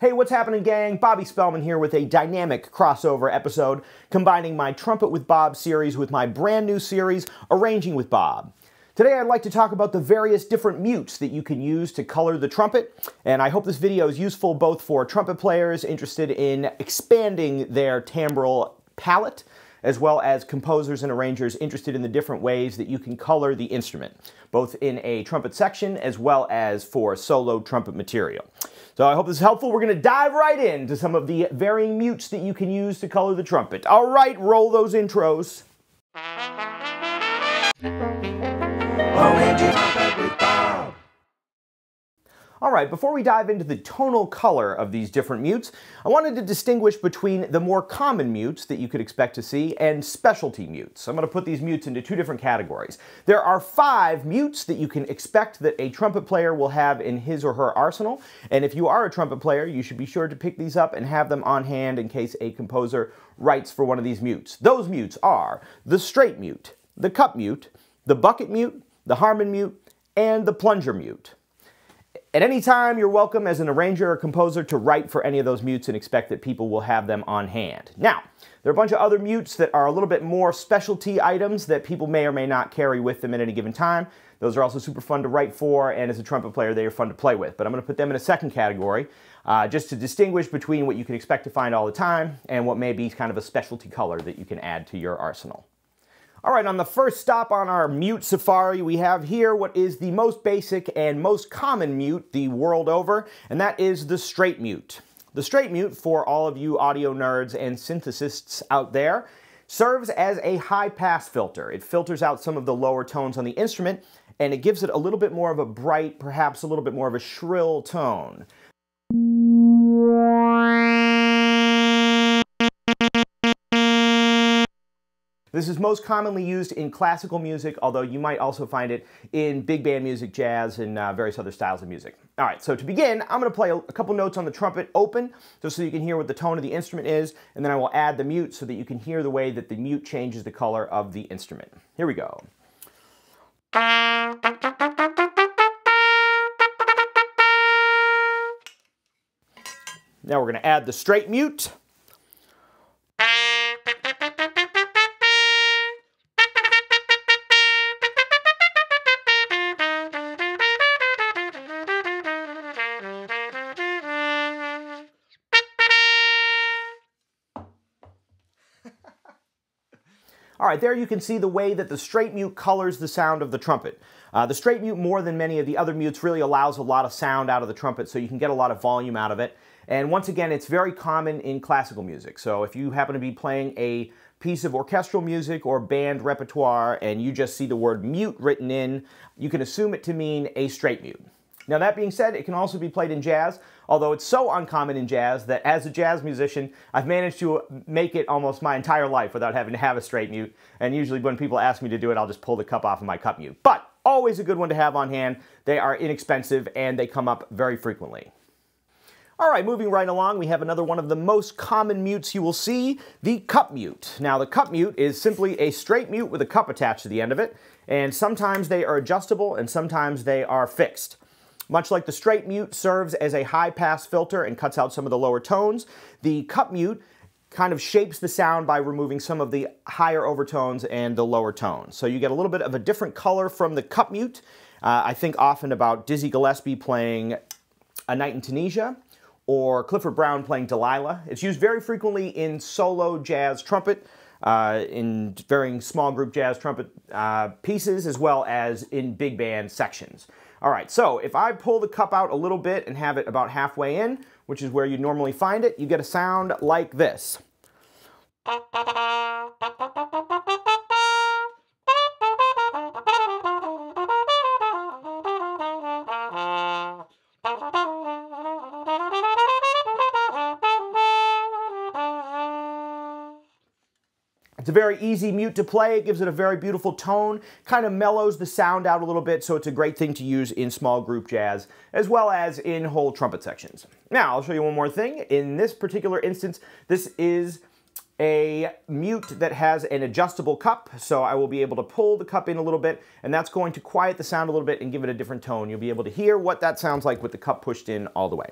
Hey, what's happening, gang? Bobby Spellman here with a dynamic crossover episode combining my Trumpet with Bob series with my brand new series, Arranging with Bob. Today I'd like to talk about the various different mutes that you can use to color the trumpet, and I hope this video is useful both for trumpet players interested in expanding their timbral palette, as well as composers and arrangers interested in the different ways that you can color the instrument, both in a trumpet section as well as for solo trumpet material. So I hope this is helpful. We're going to dive right into some of the varying mutes that you can use to color the trumpet. All right, roll those intros. All right, before we dive into the tonal color of these different mutes, I wanted to distinguish between the more common mutes that you could expect to see and specialty mutes. I'm going to put these mutes into two different categories. There are five mutes that you can expect that a trumpet player will have in his or her arsenal, and if you are a trumpet player, you should be sure to pick these up and have them on hand in case a composer writes for one of these mutes. Those mutes are the straight mute, the cup mute, the bucket mute, the Harmon mute, and the plunger mute. At any time, you're welcome as an arranger or composer to write for any of those mutes and expect that people will have them on hand. Now, there are a bunch of other mutes that are a little bit more specialty items that people may or may not carry with them at any given time. Those are also super fun to write for, and as a trumpet player, they are fun to play with. But I'm going to put them in a second category, uh, just to distinguish between what you can expect to find all the time and what may be kind of a specialty color that you can add to your arsenal. All right, on the first stop on our mute safari, we have here what is the most basic and most common mute the world over, and that is the straight mute. The straight mute, for all of you audio nerds and synthesists out there, serves as a high pass filter. It filters out some of the lower tones on the instrument, and it gives it a little bit more of a bright, perhaps a little bit more of a shrill tone. This is most commonly used in classical music, although you might also find it in big band music, jazz, and uh, various other styles of music. All right, so to begin, I'm going to play a, couple notes on the trumpet open, just so you can hear what the tone of the instrument is, and then I will add the mute so that you can hear the way that the mute changes the color of the instrument. Here we go. Now we're going to add the straight mute. All right, there you can see the way that the straight mute colors the sound of the trumpet. Uh, the straight mute, more than many of the other mutes, really allows a lot of sound out of the trumpet, so you can get a lot of volume out of it. And once again, it's very common in classical music. So if you happen to be playing a piece of orchestral music or band repertoire and you just see the word mute written in, you can assume it to mean a straight mute. Now, that being said, it can also be played in jazz, although it's so uncommon in jazz that as a jazz musician, I've managed to make it almost my entire life without having to have a straight mute. And usually, when people ask me to do it, I'll just pull the cup off of my cup mute. But always a good one to have on hand. They are inexpensive and they come up very frequently. All right, moving right along, we have another one of the most common mutes you will see, the cup mute. Now, the cup mute is simply a straight mute with a cup attached to the end of it, and sometimes they are adjustable and sometimes they are fixed. Much like the straight mute serves as a high pass filter and cuts out some of the lower tones, the cup mute kind of shapes the sound by removing some of the higher overtones and the lower tones. So you get a little bit of a different color from the cup mute. Uh, I think often about Dizzy Gillespie playing A Night in Tunisia or Clifford Brown playing Delilah. It's used very frequently in solo jazz trumpet, uh, in varying small group jazz trumpet uh, pieces, as well as in big band sections. All right, so if I pull the cup out a little bit and have it about halfway in, which is where you normally find it, you get a sound like this. It's a very easy mute to play. It gives it a very beautiful tone, kind of mellows the sound out a little bit, so it's a great thing to use in small group jazz, as well as in whole trumpet sections. Now, I'll show you one more thing. In this particular instance, this is a mute that has an adjustable cup, so I will be able to pull the cup in a little bit, and that's going to quiet the sound a little bit and give it a different tone. You'll be able to hear what that sounds like with the cup pushed in all the way.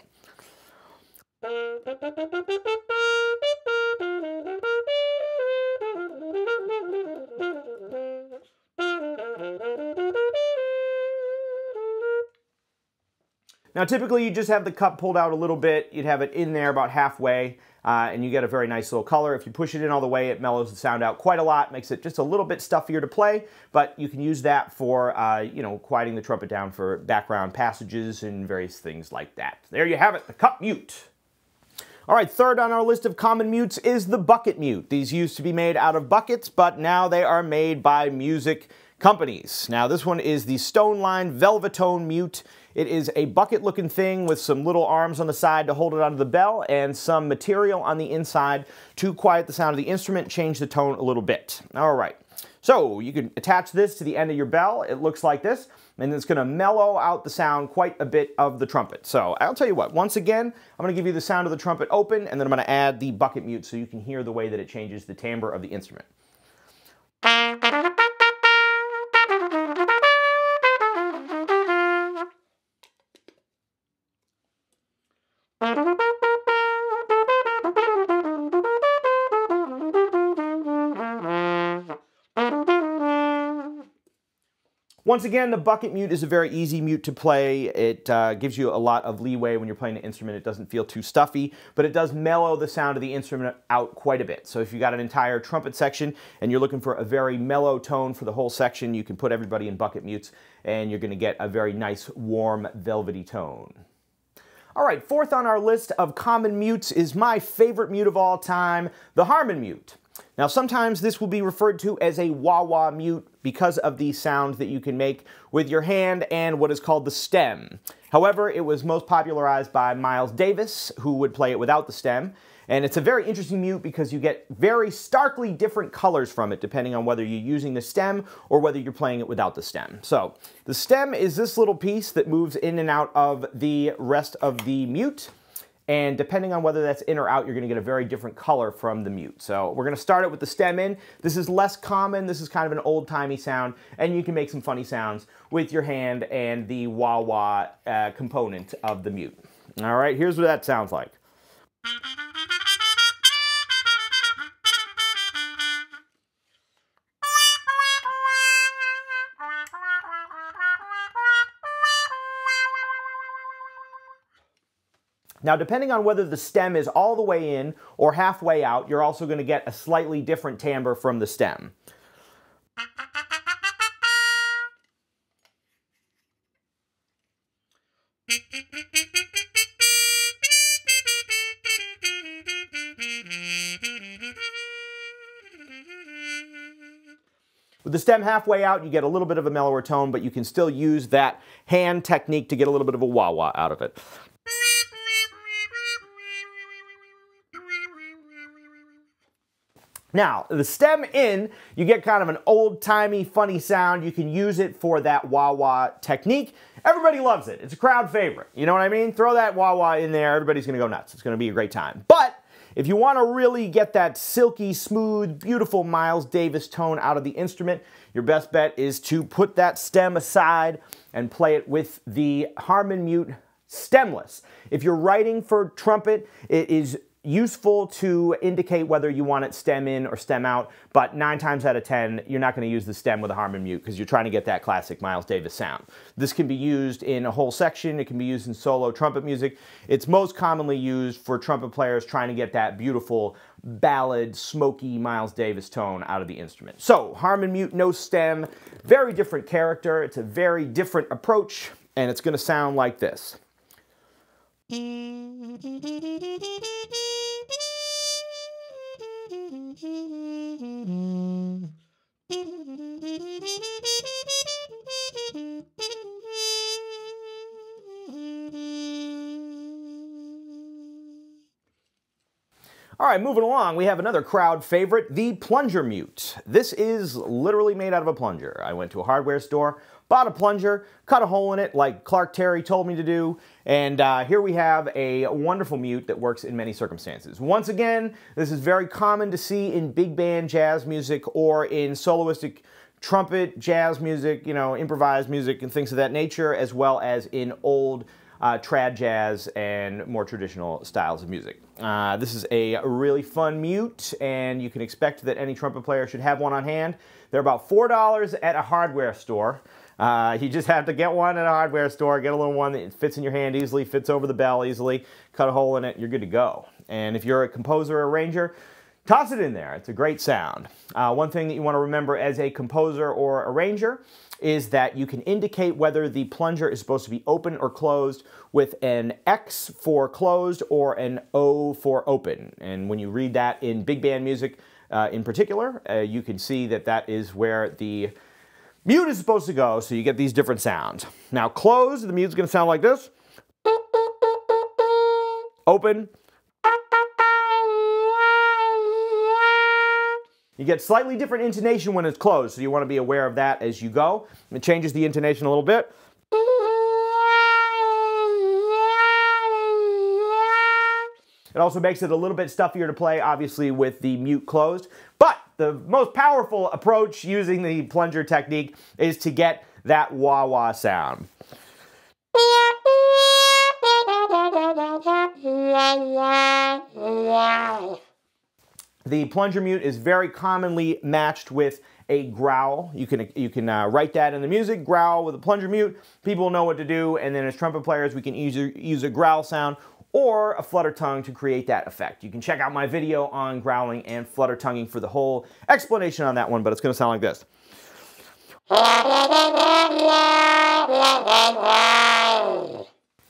Now typically you just have the cup pulled out a little bit, you'd have it in there about halfway, uh, and you get a very nice little color. If you push it in all the way, it mellows the sound out quite a lot, makes it just a little bit stuffier to play, but you can use that for, uh, you know, quieting the trumpet down for background passages and various things like that. There you have it, the cup mute. All right, third on our list of common mutes is the bucket mute. These used to be made out of buckets, but now they are made by music companies. Now this one is the Stone Line Velvetone Mute. It is a bucket looking thing with some little arms on the side to hold it onto the bell and some material on the inside to quiet the sound of the instrument, change the tone a little bit. All right, so you can attach this to the end of your bell. It looks like this, and it's gonna mellow out the sound quite a bit of the trumpet. So I'll tell you what, once again, I'm gonna give you the sound of the trumpet open, and then I'm gonna add the bucket mute so you can hear the way that it changes the timbre of the instrument. Once again, the bucket mute is a very easy mute to play. It uh, gives you a lot of leeway when you're playing an instrument. It doesn't feel too stuffy, but it does mellow the sound of the instrument out quite a bit. So if you've got an entire trumpet section and you're looking for a very mellow tone for the whole section, you can put everybody in bucket mutes and you're gonna get a very nice, warm, velvety tone. All right, fourth on our list of common mutes is my favorite mute of all time, the Harmon mute. Now sometimes this will be referred to as a wah-wah mute because of the sound that you can make with your hand and what is called the stem. However, it was most popularized by Miles Davis, who would play it without the stem. And it's a very interesting mute because you get very starkly different colors from it depending on whether you're using the stem or whether you're playing it without the stem. So the stem is this little piece that moves in and out of the rest of the mute. And depending on whether that's in or out, you're gonna get a very different color from the mute. So we're gonna start it with the stem in. This is less common. This is kind of an old-timey sound, and you can make some funny sounds with your hand and the wah-wah uh, component of the mute. All right, here's what that sounds like. Now, depending on whether the stem is all the way in or halfway out, you're also going to get a slightly different timbre from the stem. With the stem halfway out, you get a little bit of a mellower tone, but you can still use that hand technique to get a little bit of a wah-wah out of it. Now, the stem in, you get kind of an old-timey, funny sound. You can use it for that wah-wah technique. Everybody loves it. It's a crowd favorite. You know what I mean? Throw that wah-wah in there. Everybody's going to go nuts. It's going to be a great time. But if you want to really get that silky, smooth, beautiful Miles Davis tone out of the instrument, your best bet is to put that stem aside and play it with the Harmon Mute stemless. If you're writing for trumpet, it is useful to indicate whether you want it stem in or stem out, but nine times out of 10, you're not gonna use the stem with a Harmon mute because you're trying to get that classic Miles Davis sound. This can be used in a whole section, it can be used in solo trumpet music. It's most commonly used for trumpet players trying to get that beautiful ballad, smoky Miles Davis tone out of the instrument. So, Harmon mute, no stem, very different character, it's a very different approach, and it's gonna sound like this. Mm-hmm. All right, moving along, we have another crowd favorite, the plunger mute. This is literally made out of a plunger. I went to a hardware store, bought a plunger, cut a hole in it like Clark Terry told me to do, and uh, here we have a wonderful mute that works in many circumstances. Once again, this is very common to see in big band jazz music or in soloistic trumpet, jazz music, you know, improvised music and things of that nature, as well as in old uh, trad jazz, and more traditional styles of music. Uh, this is a really fun mute, and you can expect that any trumpet player should have one on hand. They're about $4 at a hardware store. Uh, you just have to get one at a hardware store, get a little one that fits in your hand easily, fits over the bell easily, cut a hole in it, you're good to go. And if you're a composer or arranger, toss it in there. It's a great sound. Uh, one thing that you want to remember as a composer or arranger is that you can indicate whether the plunger is supposed to be open or closed with an X for closed or an O for open. And when you read that in big band music uh, in particular, uh, you can see that that is where the mute is supposed to go, so you get these different sounds. Now closed, the mute's gonna sound like this. Open, You get slightly different intonation when it's closed, so you want to be aware of that as you go. It changes the intonation a little bit. It also makes it a little bit stuffier to play, obviously, with the mute closed. But the most powerful approach using the plunger technique is to get that wah-wah sound. The plunger mute is very commonly matched with a growl. You can you can uh, write that in the music, growl with a plunger mute. People know what to do, and then as trumpet players, we can either use a growl sound or a flutter tongue to create that effect. You can check out my video on growling and flutter tonguing for the whole explanation on that one, but it's gonna sound like this.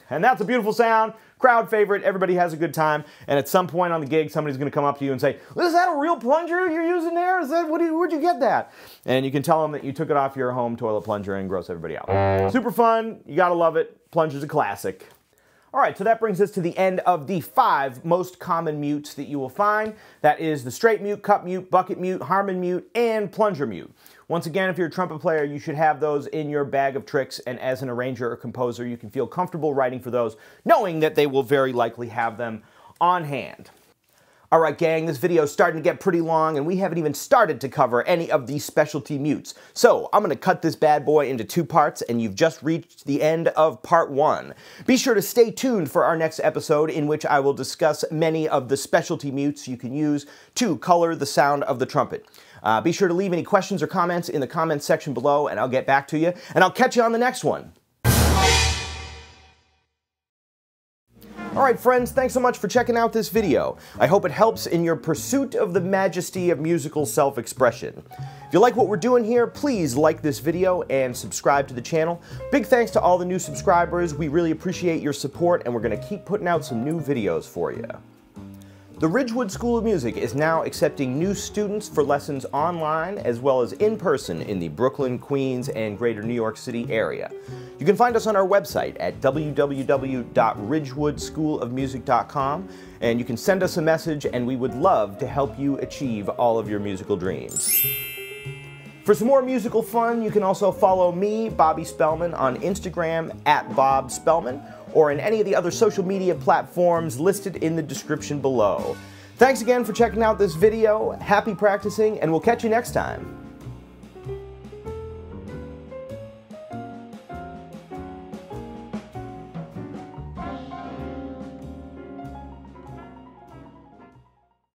And that's a beautiful sound crowd favorite, everybody has a good time, and at some point on the gig, somebody's gonna come up to you and say, is that a real plunger you're using there? Is that, what you, where'd you get that? And you can tell them that you took it off your home toilet plunger and gross everybody out. Super fun, you gotta love it. Plunger's a classic. All right, so that brings us to the end of the five most common mutes that you will find. That is the straight mute, cup mute, bucket mute, Harmon mute, and plunger mute. Once again, if you're a trumpet player, you should have those in your bag of tricks, and as an arranger or composer, you can feel comfortable writing for those, knowing that they will very likely have them on hand. All right, gang, this video is starting to get pretty long, and we haven't even started to cover any of these specialty mutes. So I'm gonna cut this bad boy into two parts, and you've just reached the end of part one. Be sure to stay tuned for our next episode, in which I will discuss many of the specialty mutes you can use to color the sound of the trumpet. Uh, be sure to leave any questions or comments in the comments section below, and I'll get back to you. And I'll catch you on the next one. All right, friends, thanks so much for checking out this video. I hope it helps in your pursuit of the majesty of musical self-expression. If you like what we're doing here, please like this video and subscribe to the channel. Big thanks to all the new subscribers. We really appreciate your support, and we're going to keep putting out some new videos for you. The Ridgewood School of Music is now accepting new students for lessons online as well as in person in the Brooklyn, Queens, and greater New York City area. You can find us on our website at www.ridgewoodschoolofmusic.com and you can send us a message and we would love to help you achieve all of your musical dreams. For some more musical fun, you can also follow me, Bobby Spellman, on Instagram at Bob Spellman or in any of the other social media platforms listed in the description below. Thanks again for checking out this video, happy practicing, and we'll catch you next time.